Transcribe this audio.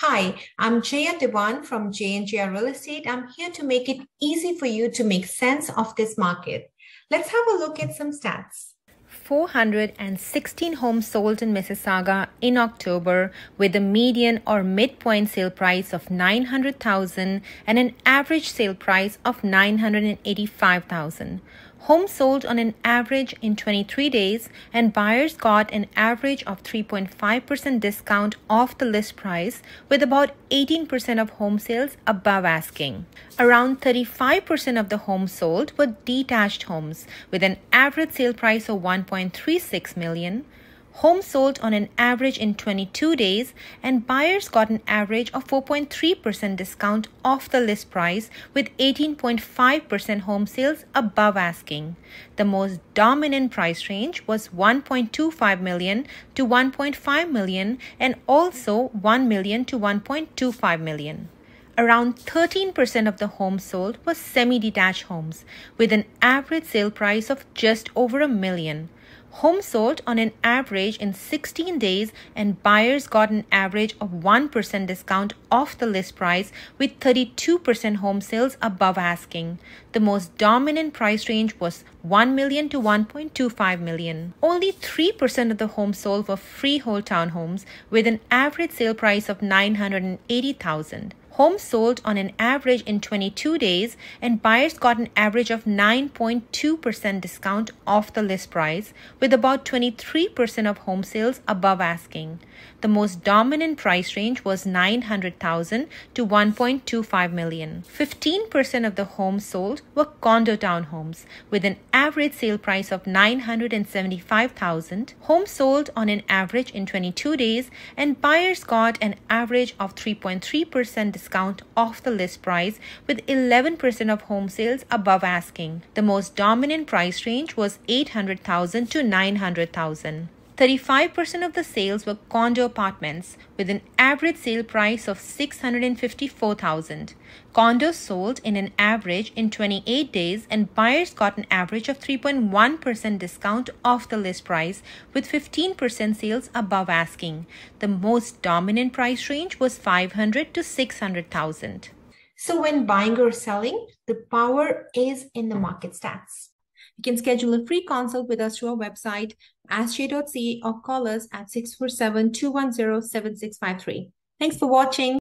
Hi, I'm Jaya Dewan from JNGR Real Estate. I'm here to make it easy for you to make sense of this market. Let's have a look at some stats. 416 homes sold in Mississauga in October with a median or midpoint sale price of 900,000 and an average sale price of 985,000. Homes sold on an average in 23 days and buyers got an average of 3.5% discount off the list price with about 18% of home sales above asking. Around 35% of the homes sold were detached homes with an average sale price of 1.36 million Homes sold on an average in 22 days, and buyers got an average of 4.3% discount off the list price, with 18.5% home sales above asking. The most dominant price range was 1.25 million to 1.5 million, and also 1 million to 1.25 million. Around 13% of the homes sold were semi detached homes, with an average sale price of just over a million. Homes sold on an average in 16 days, and buyers got an average of 1% discount off the list price, with 32% home sales above asking. The most dominant price range was 1 million to 1.25 million. Only 3% of the homes sold were freehold townhomes, with an average sale price of 980,000. Homes sold on an average in 22 days, and buyers got an average of 9.2% discount off the list price, with about 23% of home sales above asking. The most dominant price range was 900,000 to 1.25 million. 15% of the homes sold were condo townhomes, with an average sale price of 975,000. Homes sold on an average in 22 days, and buyers got an average of 3.3% discount discount off the list price with 11% of home sales above asking. The most dominant price range was 800,000 to 900,000. 35% of the sales were condo apartments with an average sale price of 654,000. Condos sold in an average in 28 days and buyers got an average of 3.1% discount off the list price with 15% sales above asking. The most dominant price range was 500 to 600,000. So when buying or selling, the power is in the market stats. You can schedule a free consult with us through our website, askjay.ca, or call us at 647 210 7653. Thanks for watching.